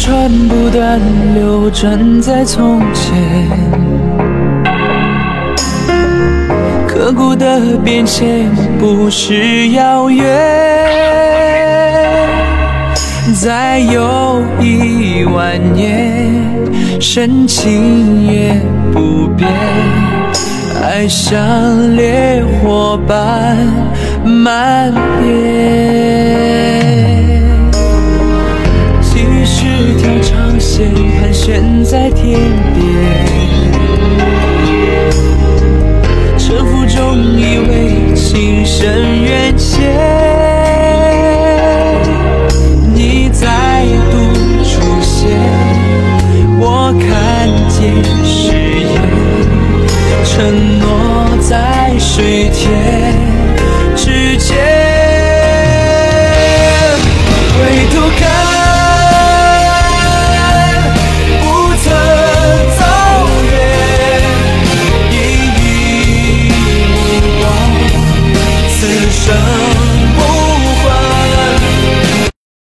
船不断流转在从前，刻骨的变迁不是遥远，再有一万年，深情也不变，爱像烈火般蔓延。在天边沉浮中以为情深缘浅你再度出现我看见誓言承诺在水天。